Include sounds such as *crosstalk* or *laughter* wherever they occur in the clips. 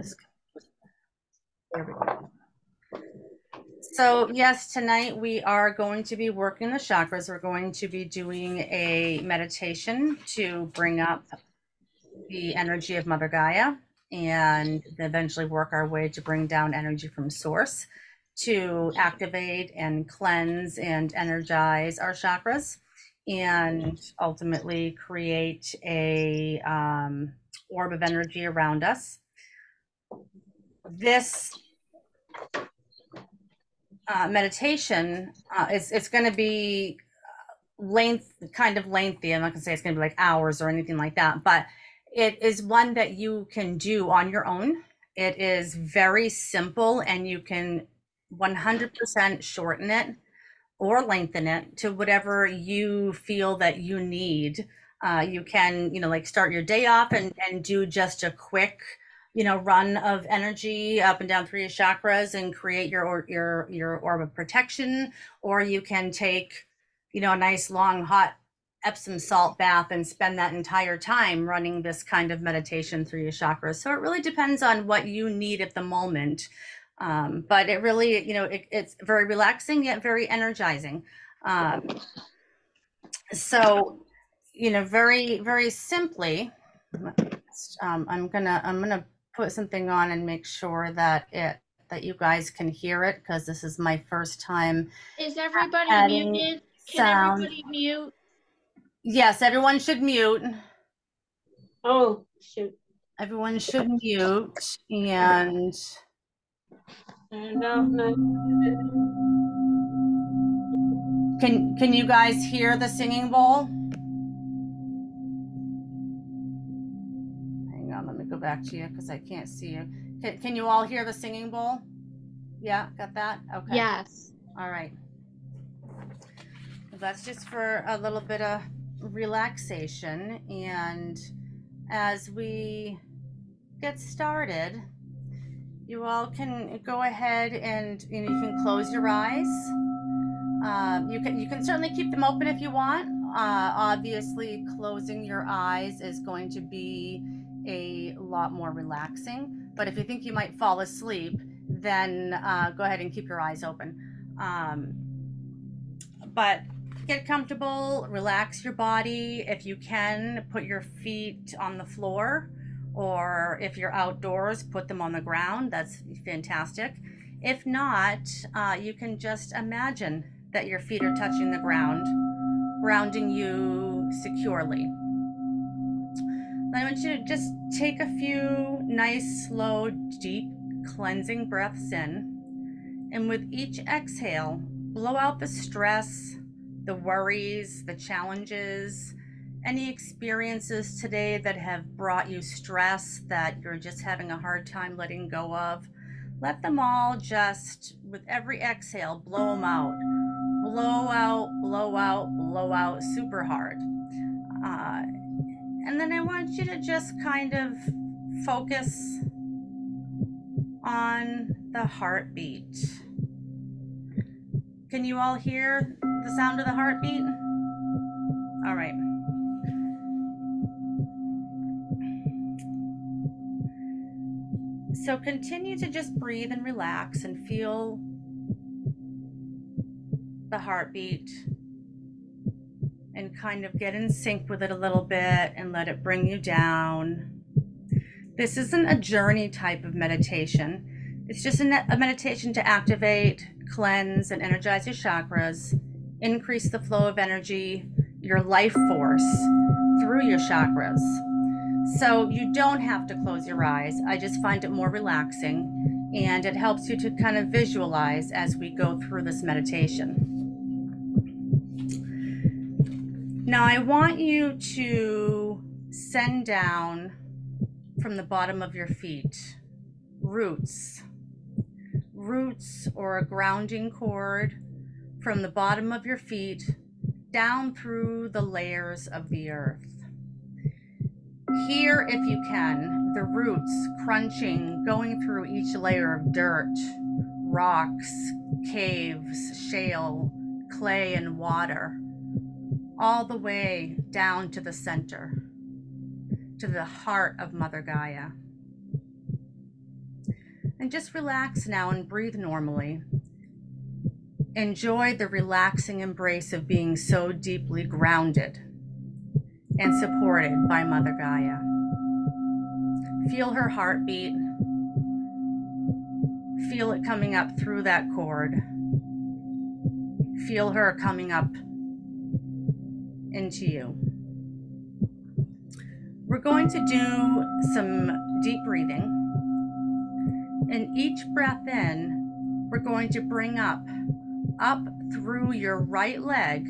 this. There we go. So yes, tonight we are going to be working the chakras. We're going to be doing a meditation to bring up the energy of Mother Gaia and eventually work our way to bring down energy from source to activate and cleanse and energize our chakras and ultimately create a um, orb of energy around us. This uh, meditation uh, is it's going to be length kind of lengthy. I'm not going to say it's going to be like hours or anything like that, but it is one that you can do on your own. It is very simple and you can 100% shorten it or lengthen it to whatever you feel that you need. Uh, you can, you know, like start your day off and, and do just a quick, you know, run of energy up and down through your chakras and create your your your orb of protection. Or you can take, you know, a nice long hot Epsom salt bath and spend that entire time running this kind of meditation through your chakras. So it really depends on what you need at the moment. Um, but it really, you know, it, it's very relaxing yet very energizing. Um, so, you know, very, very simply, um, I'm gonna, I'm gonna put something on and make sure that it, that you guys can hear it because this is my first time. Is everybody muted? Can sound. everybody mute? Yes, everyone should mute. Oh, shoot. Everyone should mute and. No, no. Can can you guys hear the singing bowl? Back to you because I can't see you. Can, can you all hear the singing bowl? Yeah, got that? Okay. Yes. All right. That's just for a little bit of relaxation. And as we get started, you all can go ahead and you, know, you can close your eyes. Um, you can you can certainly keep them open if you want. Uh, obviously, closing your eyes is going to be a lot more relaxing. But if you think you might fall asleep, then uh, go ahead and keep your eyes open. Um, but get comfortable, relax your body. If you can, put your feet on the floor or if you're outdoors, put them on the ground. That's fantastic. If not, uh, you can just imagine that your feet are touching the ground, grounding you securely. I want you to just take a few nice, slow, deep, cleansing breaths in. And with each exhale, blow out the stress, the worries, the challenges, any experiences today that have brought you stress that you're just having a hard time letting go of, let them all just, with every exhale, blow them out. Blow out, blow out, blow out super hard. Uh, and then I want you to just kind of focus on the heartbeat. Can you all hear the sound of the heartbeat? All right. So continue to just breathe and relax and feel the heartbeat and kind of get in sync with it a little bit and let it bring you down. This isn't a journey type of meditation. It's just a, a meditation to activate, cleanse, and energize your chakras, increase the flow of energy, your life force through your chakras. So you don't have to close your eyes. I just find it more relaxing and it helps you to kind of visualize as we go through this meditation. Now, I want you to send down from the bottom of your feet roots, roots or a grounding cord from the bottom of your feet down through the layers of the earth. Hear, if you can, the roots crunching, going through each layer of dirt, rocks, caves, shale, clay, and water, all the way down to the center, to the heart of Mother Gaia. And just relax now and breathe normally. Enjoy the relaxing embrace of being so deeply grounded and supported by Mother Gaia. Feel her heartbeat. Feel it coming up through that cord. Feel her coming up into you. We're going to do some deep breathing. And each breath in, we're going to bring up, up through your right leg,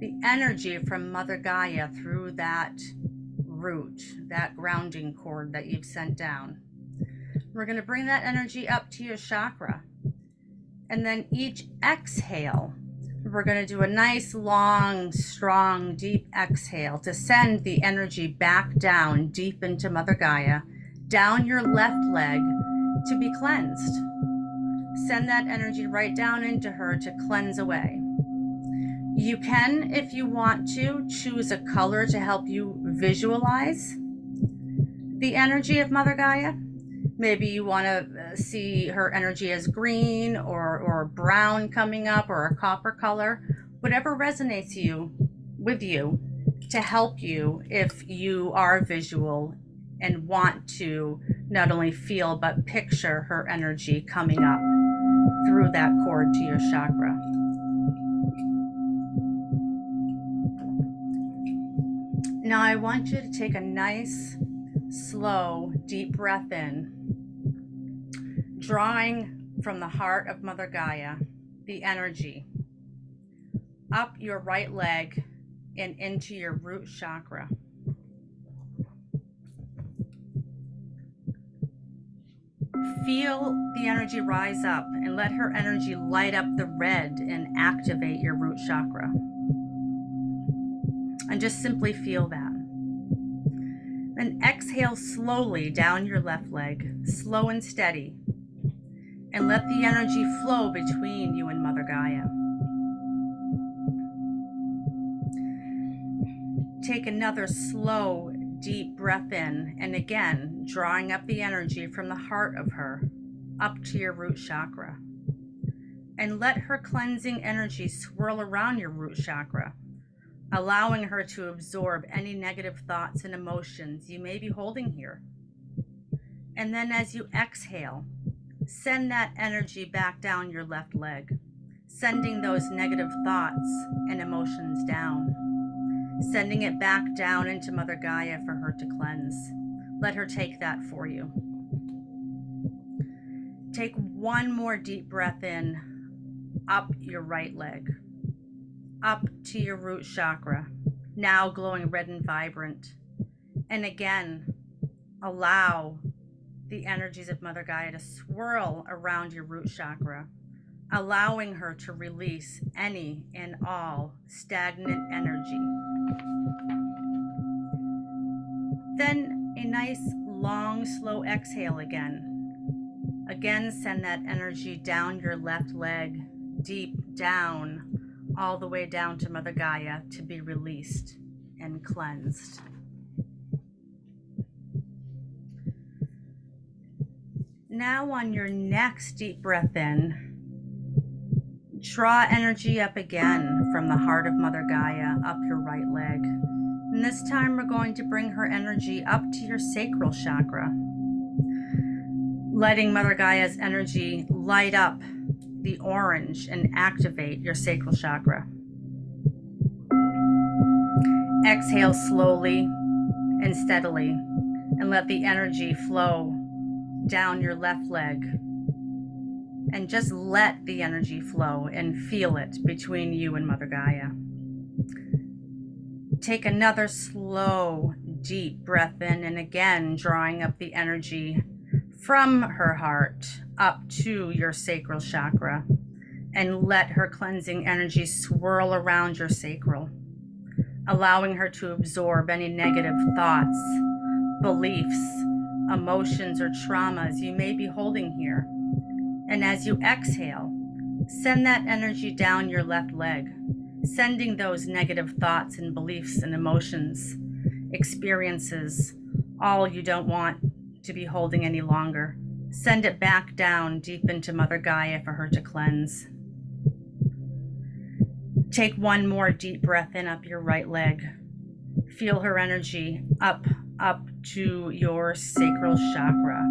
the energy from Mother Gaia through that root, that grounding cord that you've sent down. We're going to bring that energy up to your chakra. And then each exhale, we're going to do a nice, long, strong, deep exhale to send the energy back down deep into Mother Gaia, down your left leg to be cleansed. Send that energy right down into her to cleanse away. You can, if you want to, choose a color to help you visualize the energy of Mother Gaia. Maybe you want to see her energy as green or, or brown coming up or a copper color, whatever resonates you with you to help you if you are visual and want to not only feel but picture her energy coming up through that cord to your chakra. Now, I want you to take a nice, slow, deep breath in, drawing from the heart of Mother Gaia the energy up your right leg and into your root chakra. Feel the energy rise up and let her energy light up the red and activate your root chakra. And just simply feel that. Then exhale slowly down your left leg, slow and steady, and let the energy flow between you and Mother Gaia. Take another slow, deep breath in, and again, drawing up the energy from the heart of her up to your root chakra. And let her cleansing energy swirl around your root chakra, allowing her to absorb any negative thoughts and emotions you may be holding here. And then as you exhale, send that energy back down your left leg, sending those negative thoughts and emotions down sending it back down into Mother Gaia for her to cleanse. Let her take that for you. Take one more deep breath in, up your right leg, up to your root chakra, now glowing red and vibrant. And again, allow the energies of Mother Gaia to swirl around your root chakra, allowing her to release any and all stagnant energy. Then a nice long, slow exhale again. Again, send that energy down your left leg, deep down, all the way down to Mother Gaia to be released and cleansed. Now, on your next deep breath in, draw energy up again from the heart of Mother Gaia up your right leg. And this time we're going to bring her energy up to your sacral chakra, letting Mother Gaia's energy light up the orange and activate your sacral chakra. Exhale slowly and steadily and let the energy flow down your left leg. And just let the energy flow and feel it between you and Mother Gaia. Take another slow, deep breath in, and again, drawing up the energy from her heart up to your sacral chakra. And let her cleansing energy swirl around your sacral, allowing her to absorb any negative thoughts, beliefs, emotions, or traumas you may be holding here. And as you exhale, send that energy down your left leg, sending those negative thoughts and beliefs and emotions, experiences, all you don't want to be holding any longer, Send it back down deep into Mother Gaia for her to cleanse. Take one more deep breath in up your right leg. Feel her energy up, up to your sacral chakra,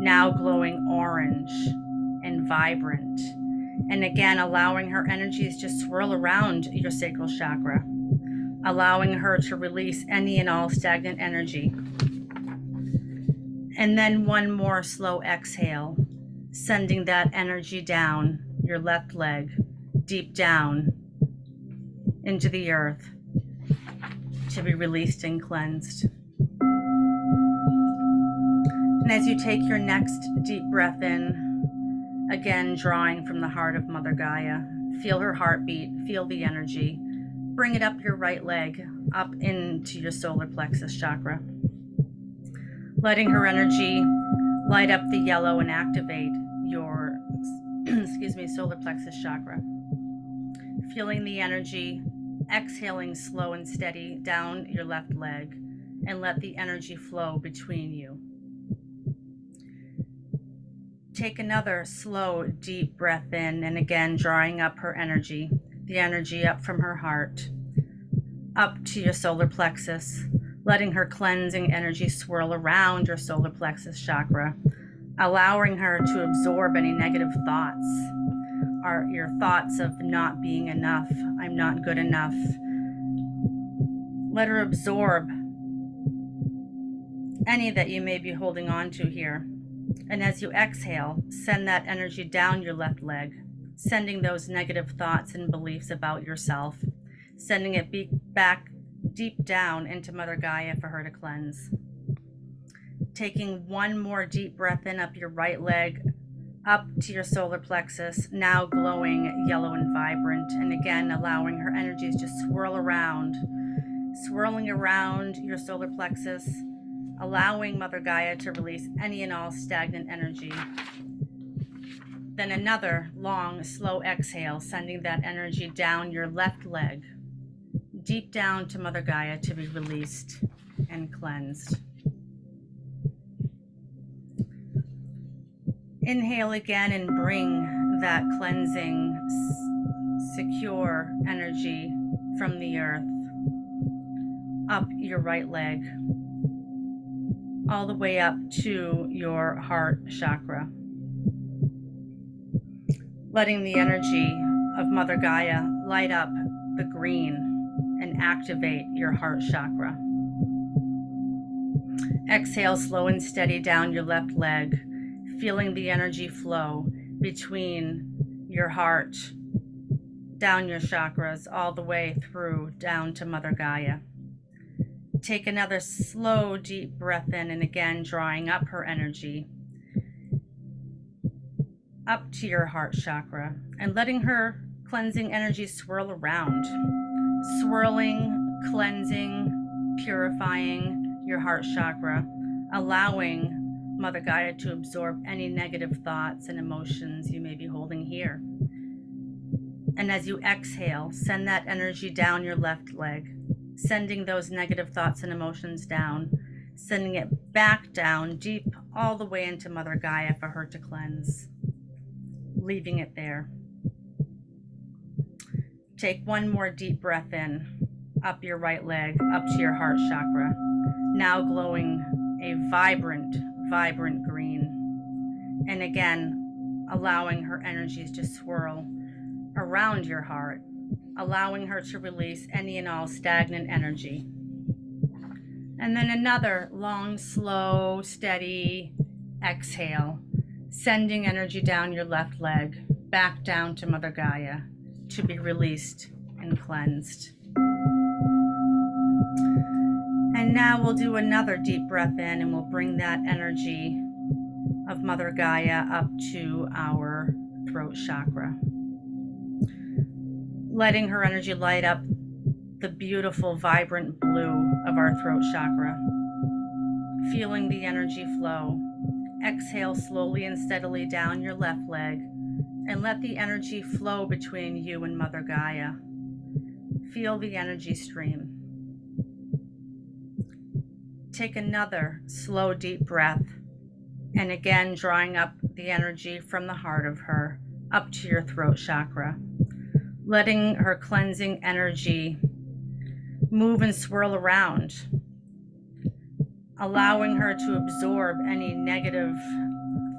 now glowing orange and vibrant. And again, allowing her energies to swirl around your sacral chakra, allowing her to release any and all stagnant energy. And then one more slow exhale, sending that energy down your left leg, deep down into the earth to be released and cleansed. And as you take your next deep breath in, again drawing from the heart of Mother Gaia, feel her heartbeat, feel the energy. Bring it up your right leg, up into your solar plexus chakra. Letting her energy light up the yellow and activate your, *clears throat* excuse me, solar plexus chakra. Feeling the energy exhaling slow and steady down your left leg and let the energy flow between you. Take another slow, deep breath in, and again, drawing up her energy, the energy up from her heart, up to your solar plexus, letting her cleansing energy swirl around your solar plexus chakra, allowing her to absorb any negative thoughts are your thoughts of not being enough, I'm not good enough. Let her absorb any that you may be holding on to here. And as you exhale, send that energy down your left leg, sending those negative thoughts and beliefs about yourself, sending it back deep down into Mother Gaia for her to cleanse. Taking one more deep breath in up your right leg, up to your solar plexus, now glowing yellow and vibrant, and again allowing her energies to swirl around, swirling around your solar plexus, allowing Mother Gaia to release any and all stagnant energy. Then another long, slow exhale, sending that energy down your left leg, deep down to Mother Gaia to be released and cleansed. Inhale again and bring that cleansing, secure energy from the earth up your right leg, all the way up to your heart chakra. Letting the energy of Mother Gaia light up the green and activate your heart chakra. Exhale slow and steady down your left leg feeling the energy flow between your heart, down your chakras, all the way through down to Mother Gaia. Take another slow, deep breath in, and again, drawing up her energy up to your heart chakra and letting her cleansing energy swirl around, swirling, cleansing, purifying your heart chakra, allowing Mother Gaia to absorb any negative thoughts and emotions you may be holding here. And as you exhale, send that energy down your left leg, sending those negative thoughts and emotions down, sending it back down deep all the way into Mother Gaia for her to cleanse, leaving it there. Take one more deep breath in, up your right leg, up to your heart chakra, now glowing a vibrant vibrant green. And again, allowing her energies to swirl around your heart, allowing her to release any and all stagnant energy. And then another long, slow, steady exhale, sending energy down your left leg, back down to Mother Gaia to be released and cleansed. And now we'll do another deep breath in and we'll bring that energy of Mother Gaia up to our throat chakra. Letting her energy light up the beautiful, vibrant blue of our throat chakra. Feeling the energy flow. Exhale slowly and steadily down your left leg and let the energy flow between you and Mother Gaia. Feel the energy stream. Take another slow, deep breath And again, drawing up the energy from the heart of her up to your throat chakra, letting her cleansing energy move and swirl around, allowing her to absorb any negative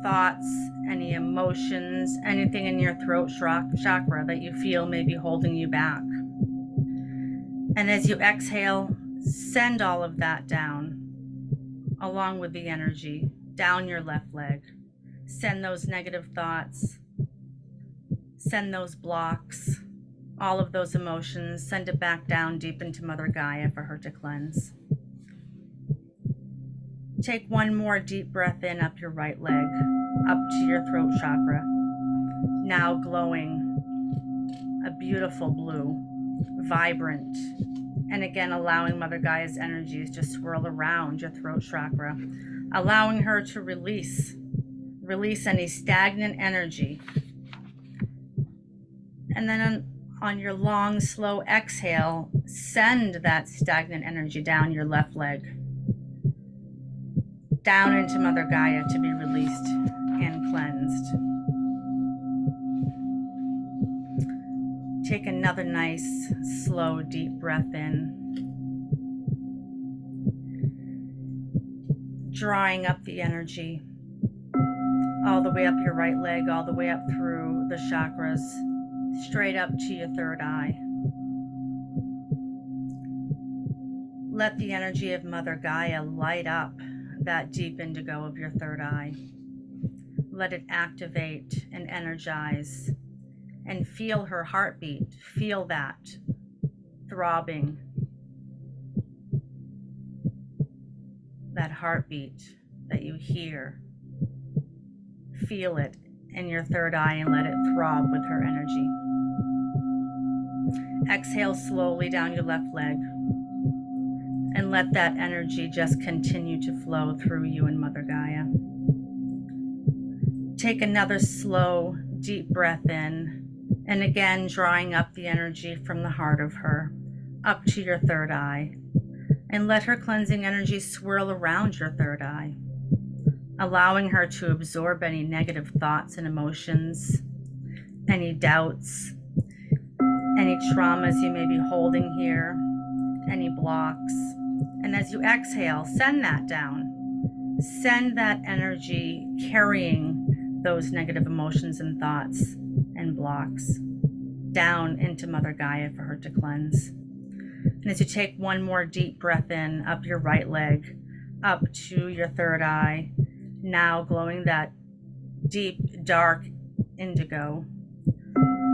thoughts, any emotions, anything in your throat chakra that you feel may be holding you back. And as you exhale, send all of that down along with the energy down your left leg. Send those negative thoughts, send those blocks, all of those emotions, send it back down deep into Mother Gaia for her to cleanse. Take one more deep breath in up your right leg, up to your throat chakra, now glowing a beautiful blue, vibrant, and again allowing Mother Gaia's energies to swirl around your throat chakra, allowing her to release, release any stagnant energy. And then on, your long, slow exhale, send that stagnant energy down your left leg, down into Mother Gaia to be released and cleansed. Take another nice, slow, deep breath in. Drawing up the energy all the way up your right leg, all the way up through the chakras, straight up to your third eye. Let the energy of Mother Gaia light up that deep indigo of your third eye. Let it activate and energize and feel her heartbeat. Feel that throbbing, that heartbeat that you hear. Feel it in your third eye and let it throb with her energy. Exhale slowly down your left leg and let that energy just continue to flow through you and Mother Gaia. Take another slow, deep breath in and again, drawing up the energy from the heart of her up to your third eye. And let her cleansing energy swirl around your third eye, allowing her to absorb any negative thoughts and emotions, any doubts, any traumas you may be holding here, any blocks. And as you exhale, send that down. Send that energy carrying those negative emotions and thoughts and blocks down into Mother Gaia for her to cleanse. And as you take one more deep breath in, up your right leg, up to your third eye, now glowing that deep, dark indigo.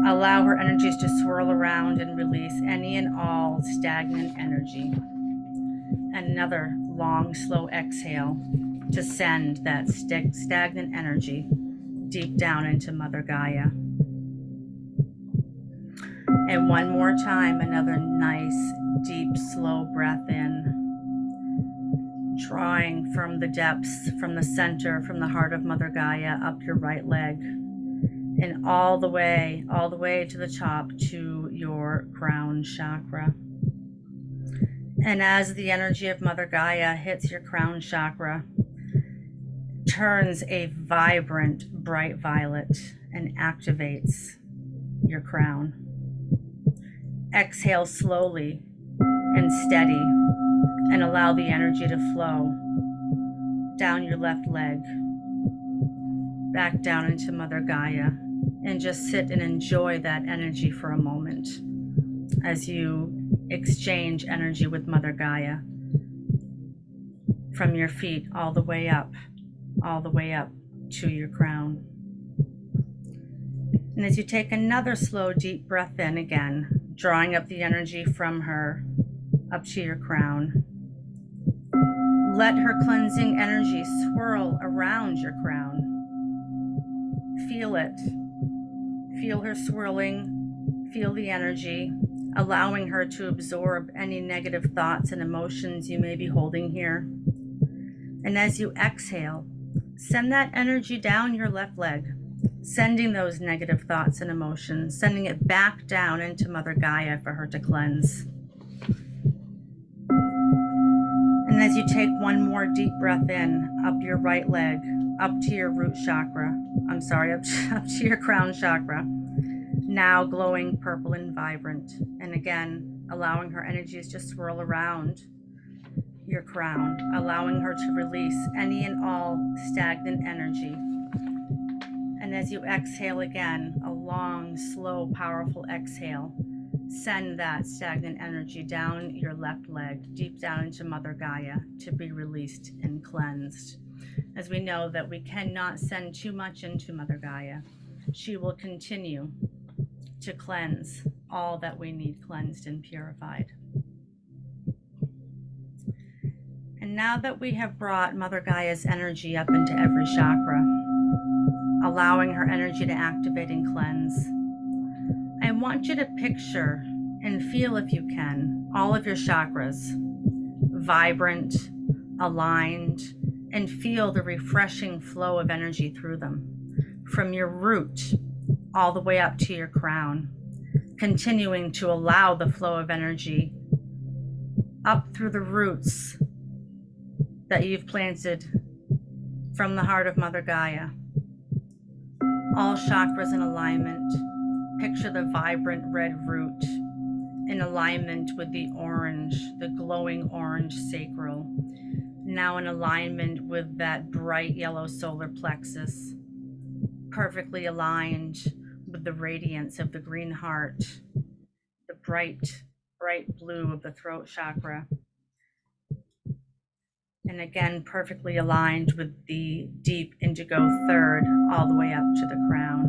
Allow her energies to swirl around and release any and all stagnant energy. Another long, slow exhale to send that stagnant energy deep down into Mother Gaia. And one more time, another nice, deep, slow breath in. Drawing from the depths, from the center, from the heart of Mother Gaia up your right leg. And all the way, all the way to the top to your crown chakra. And as the energy of Mother Gaia hits your crown chakra, turns a vibrant, bright violet and activates your crown. Exhale slowly and steady and allow the energy to flow down your left leg, back down into Mother Gaia, and just sit and enjoy that energy for a moment as you exchange energy with Mother Gaia from your feet all the way up, all the way up to your crown. And as you take another slow, deep breath in again, drawing up the energy from her up to your crown. Let her cleansing energy swirl around your crown. Feel it. Feel her swirling. Feel the energy, allowing her to absorb any negative thoughts and emotions you may be holding here. And as you exhale, send that energy down your left leg sending those negative thoughts and emotions, sending it back down into Mother Gaia for her to cleanse. And as you take one more deep breath in, up your right leg, up to your root chakra. I'm sorry, up to, *laughs* up to your crown chakra. Now glowing purple and vibrant. And again, allowing her energies to swirl around your crown, allowing her to release any and all stagnant energy. And as you exhale again, a long, slow, powerful exhale, send that stagnant energy down your left leg, deep down into Mother Gaia to be released and cleansed. As we know that we cannot send too much into Mother Gaia, she will continue to cleanse all that we need cleansed and purified. And now that we have brought Mother Gaia's energy up into every chakra, allowing her energy to activate and cleanse, I want you to picture and feel, if you can, all of your chakras vibrant, aligned, and feel the refreshing flow of energy through them from your root all the way up to your crown, continuing to allow the flow of energy up through the roots that you've planted from the heart of Mother Gaia. All chakras in alignment. Picture the vibrant red root in alignment with the orange, the glowing orange sacral. Now in alignment with that bright yellow solar plexus, perfectly aligned with the radiance of the green heart, the bright, bright blue of the throat chakra and again perfectly aligned with the deep indigo third all the way up to the crown.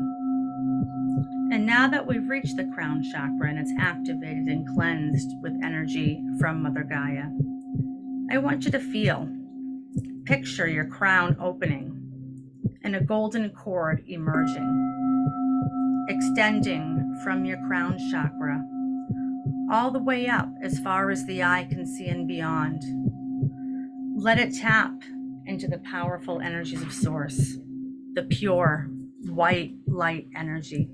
And now that we've reached the crown chakra and it's activated and cleansed with energy from Mother Gaia, I want you to feel, picture your crown opening and a golden cord emerging, extending from your crown chakra all the way up as far as the eye can see and beyond let it tap into the powerful energies of Source, the pure white light energy.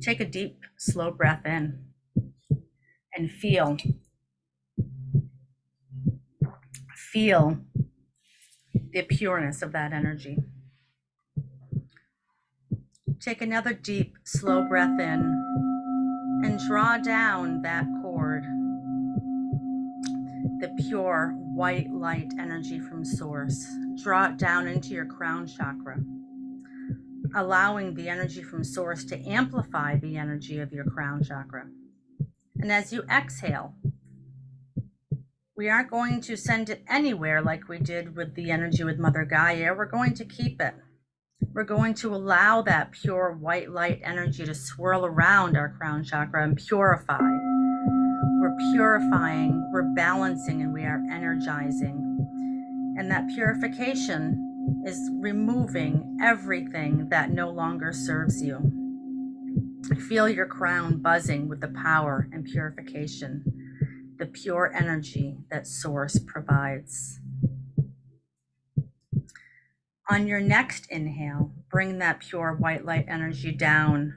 Take a deep, slow breath in and feel. Feel the pureness of that energy. Take another deep, slow breath in and draw down that cord the pure white light energy from source. Draw it down into your crown chakra, allowing the energy from source to amplify the energy of your crown chakra. And as you exhale, we aren't going to send it anywhere like we did with the energy with Mother Gaia. We're going to keep it. We're going to allow that pure white light energy to swirl around our crown chakra and purify We're purifying, we're balancing, and we are energizing. And that purification is removing everything that no longer serves you. Feel your crown buzzing with the power and purification, the pure energy that Source provides. On your next inhale, bring that pure white light energy down,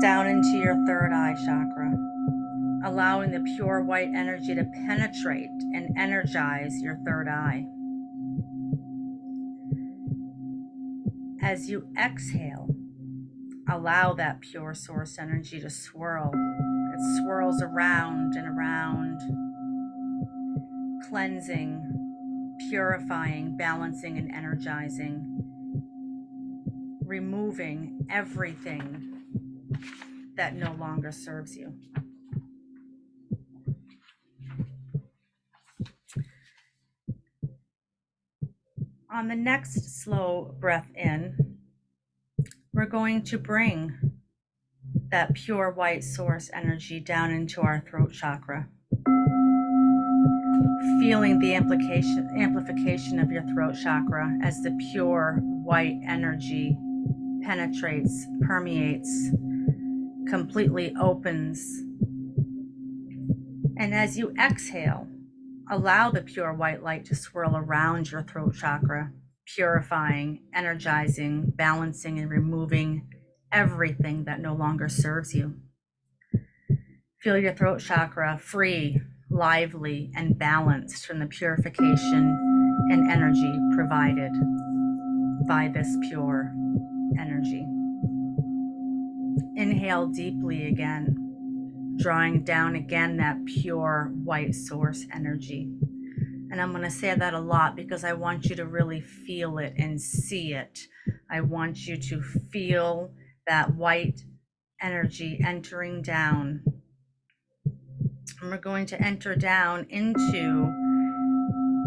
down into your third eye chakra allowing the pure white energy to penetrate and energize your third eye. As you exhale, allow that pure source energy to swirl. It swirls around and around, cleansing, purifying, balancing, and energizing, removing everything that no longer serves you. On the next slow breath in, we're going to bring that pure white source energy down into our throat chakra. Feeling the amplification, amplification of your throat chakra as the pure white energy penetrates, permeates, completely opens. And as you exhale, Allow the pure white light to swirl around your throat chakra, purifying, energizing, balancing, and removing everything that no longer serves you. Feel your throat chakra free, lively, and balanced from the purification and energy provided by this pure energy. Inhale deeply again, drawing down again that pure white source energy. And I'm going to say that a lot because I want you to really feel it and see it. I want you to feel that white energy entering down. And we're going to enter down into,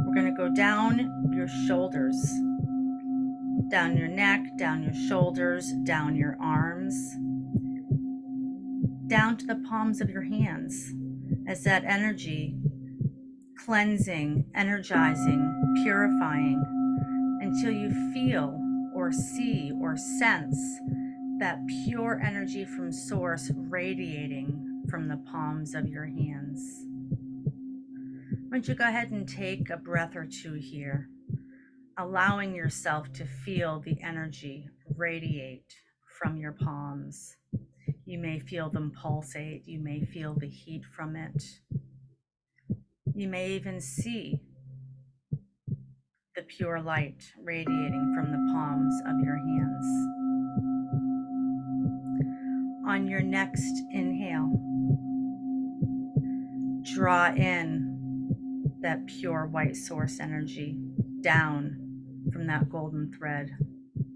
we're going to go down your shoulders, down your neck, down your shoulders, down your arms, down to the palms of your hands as that energy cleansing, energizing, purifying until you feel or see or sense that pure energy from source radiating from the palms of your hands. Why don't you go ahead and take a breath or two here, allowing yourself to feel the energy radiate from your palms. You may feel them pulsate, you may feel the heat from it. You may even see the pure light radiating from the palms of your hands. On your next inhale, draw in that pure white source energy down from that golden thread,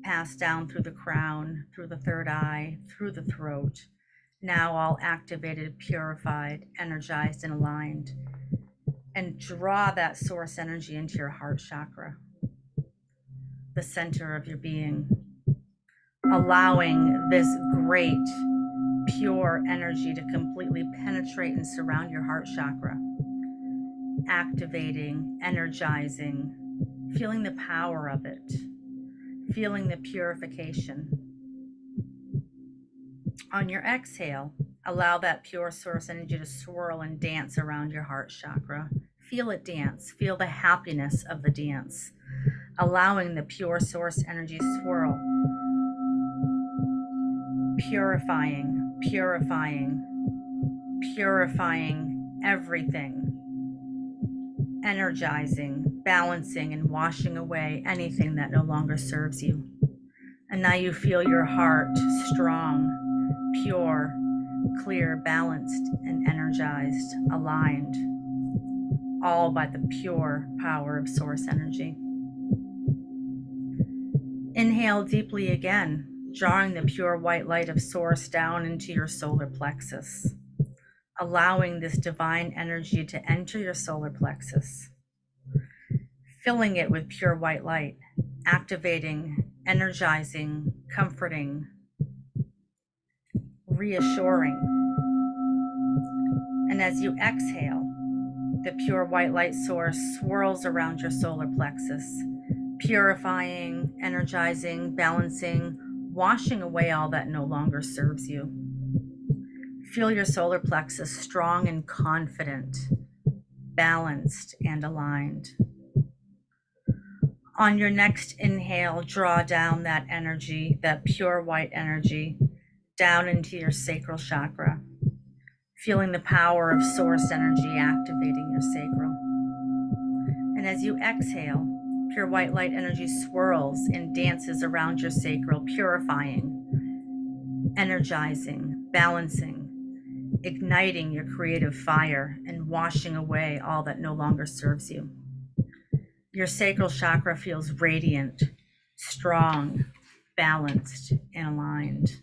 pass down through the crown, through the third eye, through the throat. Now all activated, purified, energized, and aligned. And draw that source energy into your heart chakra, the center of your being, allowing this great, pure energy to completely penetrate and surround your heart chakra, activating, energizing, feeling the power of it, feeling the purification. On your exhale, allow that pure source energy to swirl and dance around your heart chakra Feel it dance. Feel the happiness of the dance, allowing the pure source energy swirl, purifying, purifying, purifying everything, energizing, balancing, and washing away anything that no longer serves you. And now you feel your heart strong, pure, clear, balanced, and energized, aligned all by the pure power of source energy. Inhale deeply again, drawing the pure white light of source down into your solar plexus, allowing this divine energy to enter your solar plexus, filling it with pure white light, activating, energizing, comforting, reassuring. And as you exhale, the pure white light source swirls around your solar plexus, purifying, energizing, balancing, washing away all that no longer serves you. Feel your solar plexus strong and confident, balanced and aligned. On your next inhale, draw down that energy, that pure white energy, down into your sacral chakra feeling the power of source energy activating your sacral. And as you exhale, pure white light energy swirls and dances around your sacral, purifying, energizing, balancing, igniting your creative fire, and washing away all that no longer serves you. Your sacral chakra feels radiant, strong, balanced, and aligned.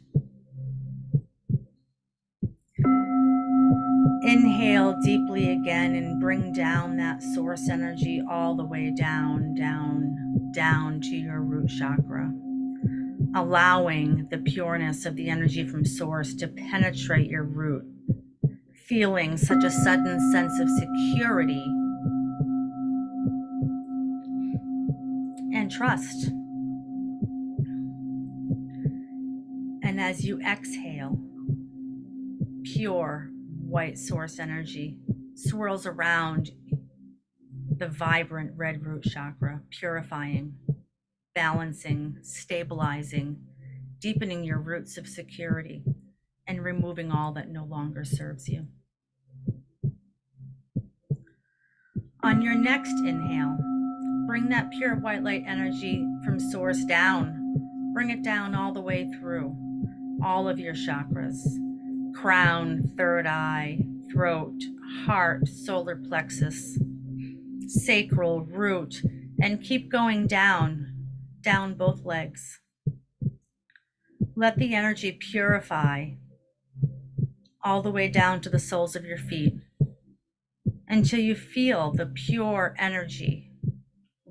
Inhale deeply again and bring down that source energy all the way down, down, down to your root chakra. Allowing the pureness of the energy from source to penetrate your root, feeling such a sudden sense of security and trust. And as you exhale, pure white source energy swirls around the vibrant red root chakra, purifying, balancing, stabilizing, deepening your roots of security, and removing all that no longer serves you. On your next inhale, bring that pure white light energy from source down. Bring it down all the way through all of your chakras crown, third eye, throat, heart, solar plexus, sacral, root, and keep going down, down both legs. Let the energy purify all the way down to the soles of your feet until you feel the pure energy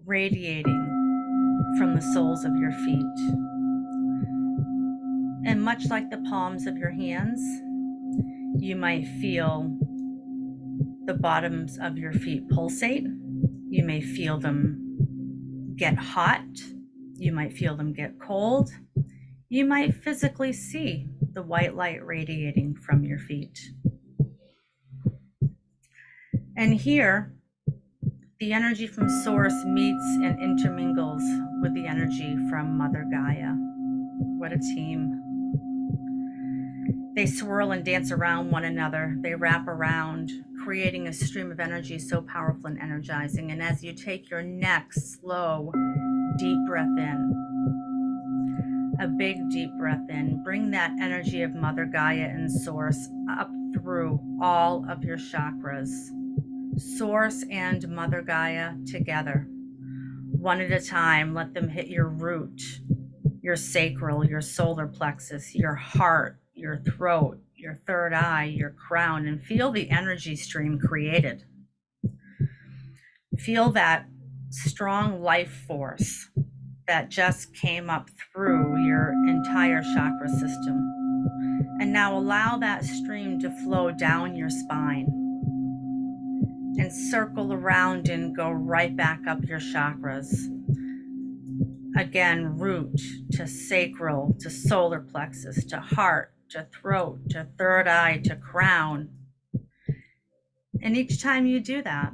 radiating from the soles of your feet. And much like the palms of your hands, you might feel the bottoms of your feet pulsate. You may feel them get hot. You might feel them get cold. You might physically see the white light radiating from your feet. And here, the energy from Source meets and intermingles with the energy from Mother Gaia. What a team. They swirl and dance around one another. They wrap around, creating a stream of energy so powerful and energizing. And as you take your next slow, deep breath in, a big deep breath in, bring that energy of Mother Gaia and Source up through all of your chakras. Source and Mother Gaia together. One at a time, let them hit your root, your sacral, your solar plexus, your heart, your throat, your third eye, your crown, and feel the energy stream created. Feel that strong life force that just came up through your entire chakra system. And now allow that stream to flow down your spine and circle around and go right back up your chakras. Again, root to sacral, to solar plexus, to heart, to throat, to third eye, to crown. And each time you do that,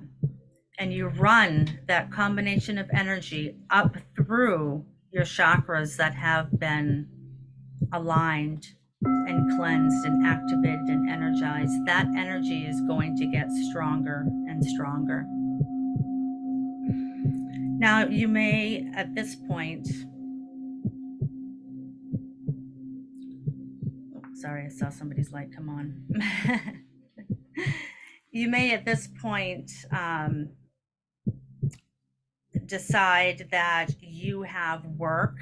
and you run that combination of energy up through your chakras that have been aligned and cleansed and activated and energized, that energy is going to get stronger and stronger. Now, you may at this point sorry, I saw somebody's light come on. *laughs* you may at this point um, decide that you have work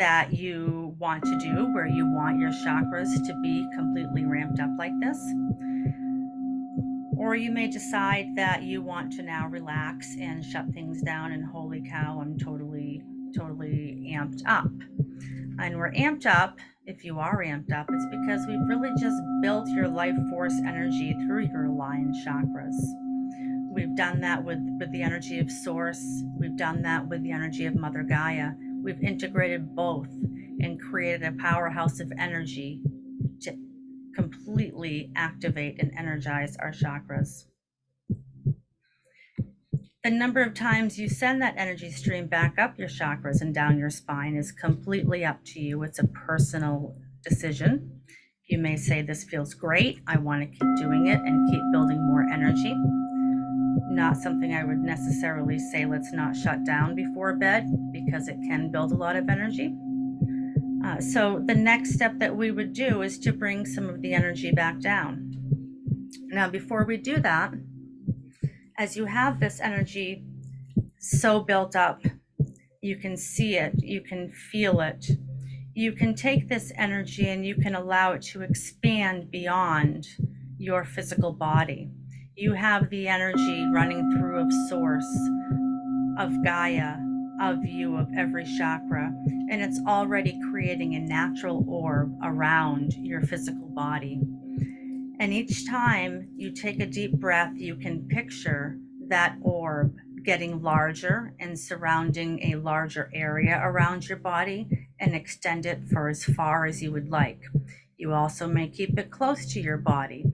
that you want to do where you want your chakras to be completely ramped up like this. Or you may decide that you want to now relax and shut things down and holy cow, I'm totally, totally amped up. And we're amped up if you are amped up, it's because we've really just built your life force energy through your lion chakras. We've done that with, with the energy of Source. We've done that with the energy of Mother Gaia. We've integrated both and created a powerhouse of energy to completely activate and energize our chakras. The number of times you send that energy stream back up your chakras and down your spine is completely up to you. It's a personal decision. You may say, This feels great. I want to keep doing it and keep building more energy. Not something I would necessarily say, Let's not shut down before bed because it can build a lot of energy. Uh, so, the next step that we would do is to bring some of the energy back down. Now, before we do that, as you have this energy so built up, you can see it, you can feel it. You can take this energy and you can allow it to expand beyond your physical body. You have the energy running through of source, of Gaia, of you, of every chakra, and it's already creating a natural orb around your physical body. And each time you take a deep breath, you can picture that orb getting larger and surrounding a larger area around your body and extend it for as far as you would like. You also may keep it close to your body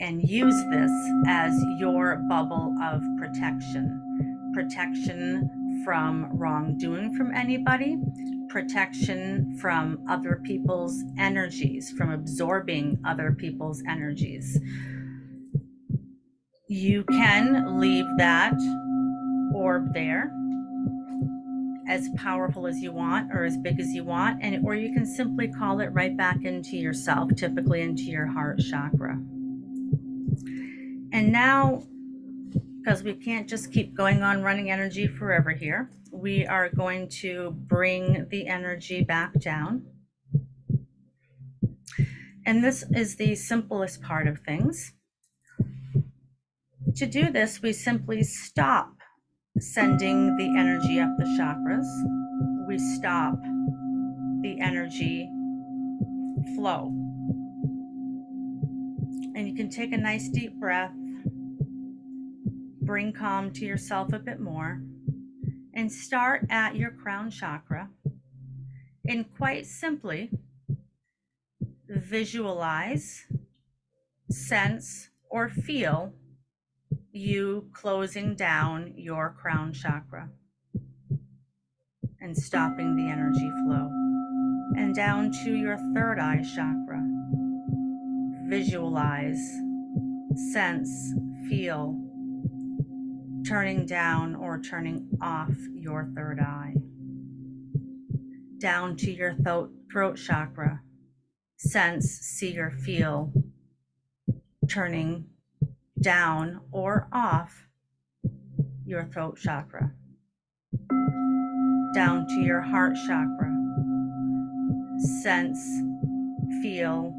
and use this as your bubble of protection. Protection from wrongdoing from anybody, protection from other people's energies, from absorbing other people's energies. You can leave that orb there as powerful as you want or as big as you want and or you can simply call it right back into yourself typically into your heart chakra and now because we can't just keep going on running energy forever here. We are going to bring the energy back down. And this is the simplest part of things. To do this we simply stop sending the energy up the chakras, we stop the energy flow. And you can take a nice deep breath, bring calm to yourself a bit more, and start at your crown chakra. And quite simply, visualize, sense, or feel you closing down your crown chakra and stopping the energy flow, and down to your third eye chakra. Visualize, sense, feel turning down or turning off your third eye. Down to your throat, chakra. Sense, see, or feel turning down or off your throat chakra, down to your heart chakra. Sense, feel,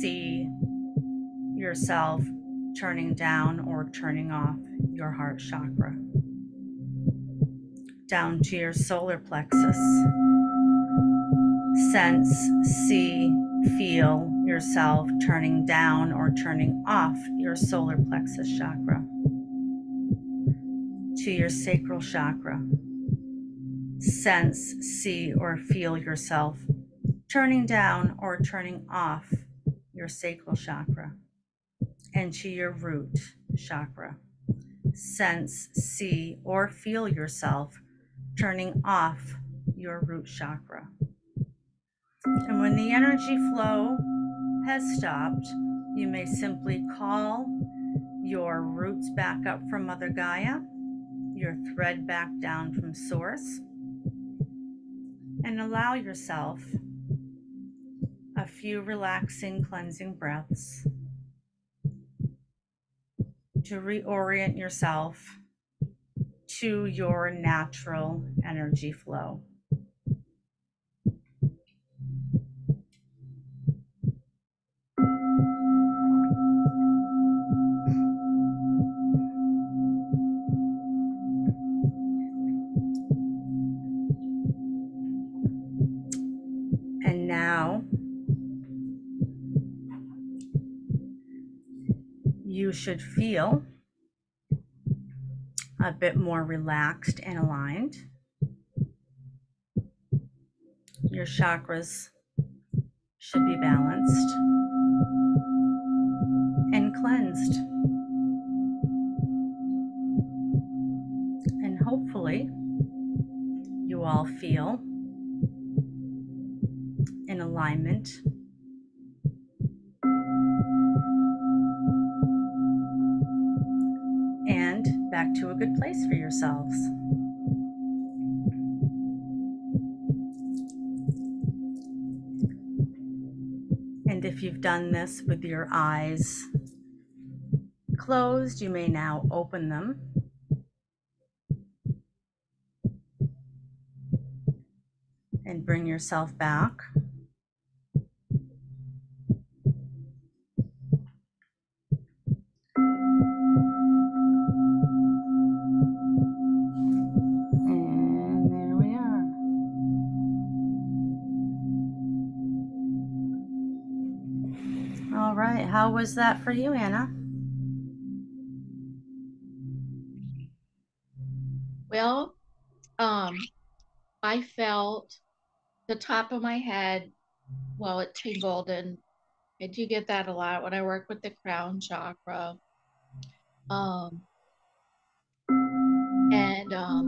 see yourself turning down or turning off your heart chakra. Down to your solar plexus. Sense, see, feel yourself turning down or turning off your solar plexus chakra to your sacral chakra. Sense, see, or feel yourself turning down or turning off your sacral chakra and to your root chakra. Sense, see, or feel yourself turning off your root chakra. And when the energy flow has stopped, you may simply call your roots back up from Mother Gaia, your thread back down from Source, and allow yourself a few relaxing, cleansing breaths to reorient yourself to your natural energy flow. Should feel a bit more relaxed and aligned. Your chakras should be balanced and cleansed. And hopefully, you all feel in alignment to a good place for yourselves. And if you've done this with your eyes closed, you may now open them. And bring yourself back. Was that for you, Anna? Well, um, I felt the top of my head, well, it tingled, and I do get that a lot when I work with the crown chakra. Um, and um,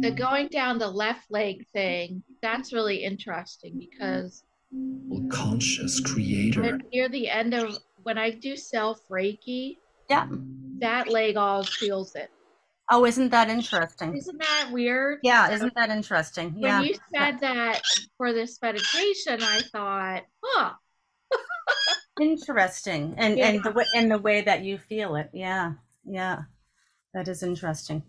*clears throat* the going down the left leg thing, that's really interesting because conscious creator. near the end of when I do self Reiki, yeah, that leg all feels it. Oh, isn't that interesting? Isn't that weird? Yeah, isn't that interesting? When Yeah. you said that for this meditation, I thought, huh, *laughs* Interesting. And Yeah. and the way and the way that you feel it. Yeah. Yeah. That is interesting.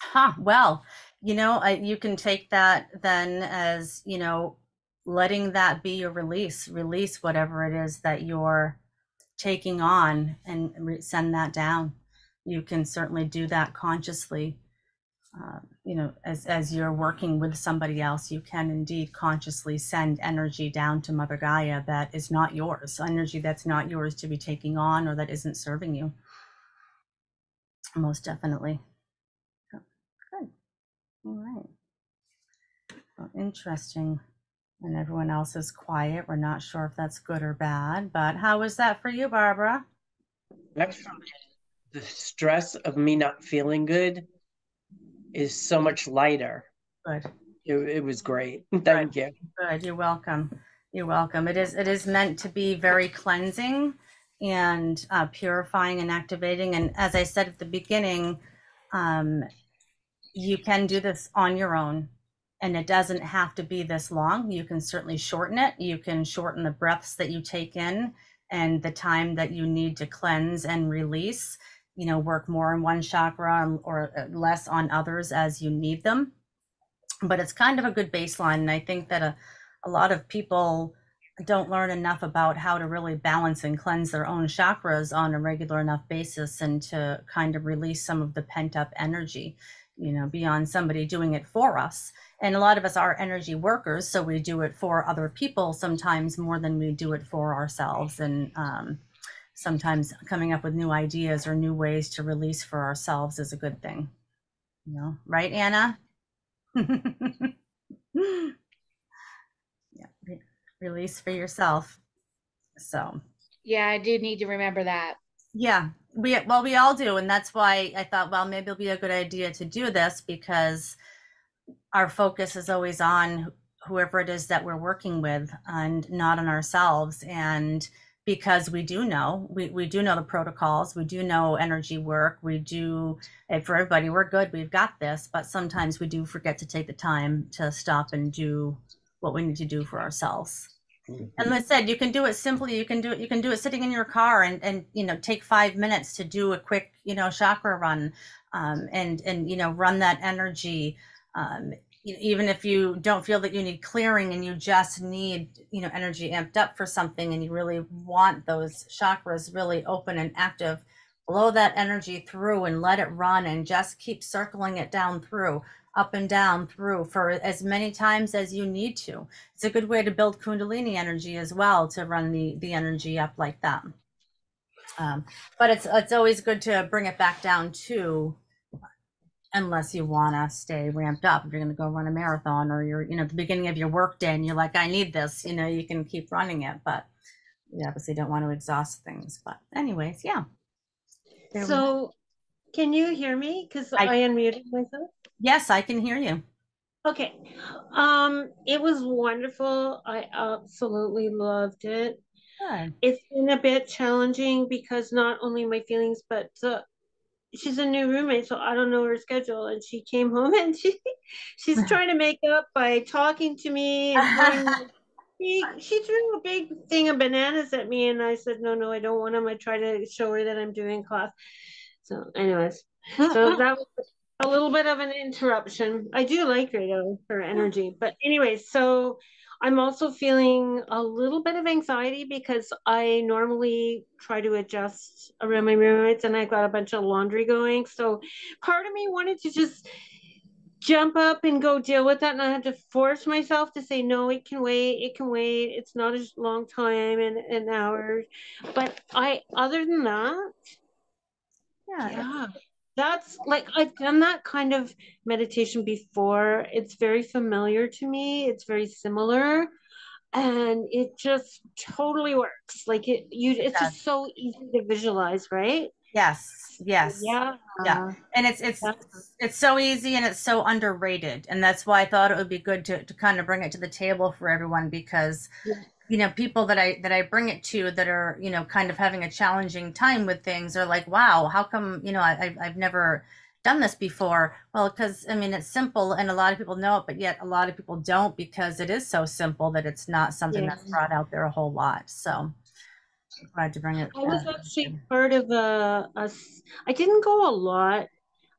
Huh. Well, you know, I, you can take that then as, you know, letting that be your release, release whatever it is that you're taking on and re- send that down. You can certainly do that consciously. Uh, you know, as as you're working with somebody else, you can indeed consciously send energy down to Mother Gaia that is not yours, energy that's not yours to be taking on or that isn't serving you. Most definitely. Good. All right. Well, interesting. And everyone else is quiet. We're not sure if that's good or bad, but how was that for you, Barbara? Excellent. The stress of me not feeling good is so much lighter. Good. It, it was great. *laughs* Thank you. Good. You're welcome. You're welcome. It is it is meant to be very cleansing and uh, purifying and activating. And as I said at the beginning, um, you can do this on your own, and it doesn't have to be this long. You can certainly shorten it. You can shorten the breaths that you take in and the time that you need to cleanse and release. You know, work more on one chakra or uh, less on others as you need them. But it's kind of a good baseline, and I think that a a lot of people don't learn enough about how to really balance and cleanse their own chakras on a regular enough basis and to kind of release some of the pent up energy, you know, beyond somebody doing it for us. And a lot of us are energy workers, so we do it for other people sometimes more than we do it for ourselves. And um, sometimes coming up with new ideas or new ways to release for ourselves is a good thing. You know, right, Anna? *laughs* yeah, re- release for yourself. So, yeah, I do need to remember that. yeah, we well we all do, and that's why I thought, well, maybe it'll be a good idea to do this because our focus is always on whoever it is that we're working with and not on ourselves. And because we do know we, we do know the protocols we do know energy work we do and for everybody we're good we've got this but sometimes we do forget to take the time to stop and do what we need to do for ourselves and like I said, you can do it simply. You can do it. You can do it sitting in your car and and you know take five minutes to do a quick you know chakra run, um, and and you know run that energy. Um, even if you don't feel that you need clearing and you just need you know energy amped up for something and you really want those chakras really open and active, blow that energy through and let it run and just keep circling it down through up and down through for as many times as you need to. It's a good way to build kundalini energy as well to run the the energy up like that. Um, but it's it's always good to bring it back down to unless you want to stay ramped up. If you're going to go run a marathon or you're you know at the beginning of your work day and you're like i need this you know you can keep running it but you obviously don't want to exhaust things. But anyways yeah. There we- So, can you hear me? Because I- I, unmuted myself. Yes i can hear you Okay. Um, it was wonderful. I absolutely loved it. good It's been a bit challenging because not only my feelings, but uh, she's a new roommate, so I don't know her schedule. And she came home *laughs* and she she's *laughs* trying to make up by talking to me and *laughs* she, she threw a big thing of bananas at me, and I said, No, no, I don't want them. I try to show her that I'm doing class. So, anyways, so that was a little bit of an interruption. I do like her though, her energy. But anyway, so I'm also feeling a little bit of anxiety because I normally try to adjust around my roommates and I've got a bunch of laundry going. So part of me wanted to just jump up and go deal with that and I had to force myself to say no it can wait it can wait it's not a long time and an hour but I other than that yeah yeah that's like I've done that kind of meditation before. It's very familiar to me. It's very similar. And it just totally works. Like it you it's just so easy to visualize right? Yes yes. Yeah. Yeah. and it's it's That's- it's so easy and it's so underrated. And that's why i thought it would be good to, to kind of bring it to the table for everyone because Yeah. You know people that i that i bring it to that are you know kind of having a challenging time with things are like wow how come you know I, I've, I've never done this before well because i mean it's simple and a lot of people know it but yet a lot of people don't because it is so simple that it's not something that's brought out there a whole lot so I'm glad to bring it I was uh, actually part of a, a I didn't go a lot.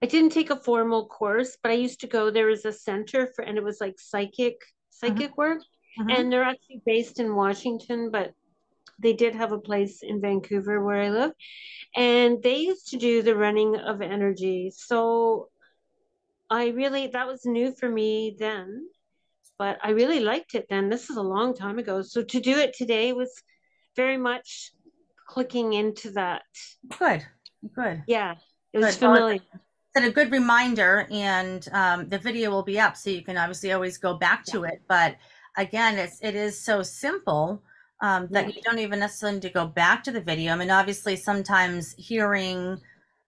I didn't take a formal course, but I used to go. There was a center for, and it was like psychic, psychic work. Mhm. And they're actually based in Washington, but they did have a place in Vancouver where I live. And they used to do the running of energy. So I really, that was new for me then, but I really liked it then. This is a long time ago. So to do it today was very much clicking into that. good good Yeah, it was Good. Well, familiar. Set a good reminder and um, the video will be up so you can obviously always go back to it but again it's it is so simple um, that Yeah. you don't even necessarily need to go back to the video. I mean obviously sometimes hearing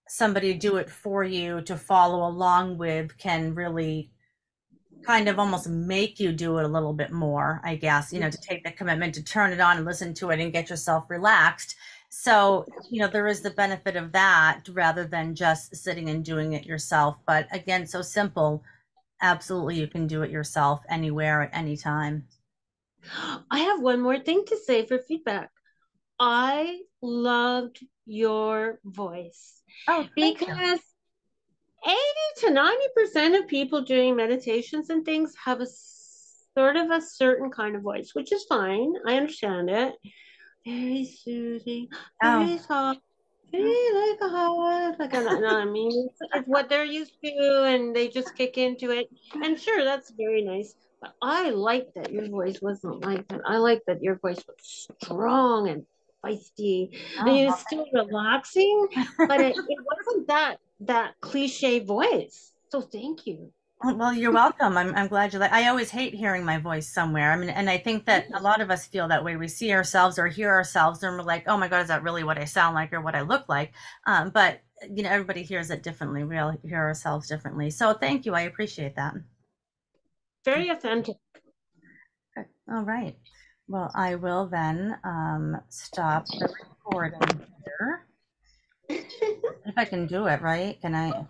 somebody do it for you to follow along with can really kind of almost make you do it a little bit more i guess you know to take the commitment to turn it on and listen to it and get yourself relaxed. So you know there is the benefit of that rather than just sitting and doing it yourself. But again so simple absolutely you can do it yourself anywhere at any time I have one more thing to say for feedback. I loved your voice oh thank you. because 80 to 90% of people doing meditations and things have a sort of a certain kind of voice, which is fine. I understand it. Very soothing, Oh. very soft, like a heart, like a, no, I mean, it's, it's what they're used to, and they just kick into it. And sure, that's very nice. But I like that your voice wasn't like that. I like that your voice was strong and feisty. I mean, Oh, it's still relaxing, but it, *laughs* it wasn't that that cliche voice. So thank you. *laughs* Well, you're welcome. I'm, I'm glad you like. I always hate hearing my voice somewhere. I mean, and I think that a lot of us feel that way. We see ourselves or hear ourselves, and we're like, "Oh my God, is that really what I sound like or what I look like?" Um, but you know, everybody hears it differently. We all hear ourselves differently. So, thank you. I appreciate that. Very authentic. Good. All right. Well, I will then um, stop the recording here. *laughs* If I can do it, right? Can I?